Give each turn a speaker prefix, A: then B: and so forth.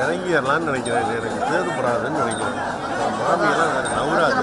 A: இறங்கிடலான்னு நினைக்கிறேன். எனக்கு தேவைப்படாதுன்னு நினைக்கிறேன். மாமியெல்லாம் நவராது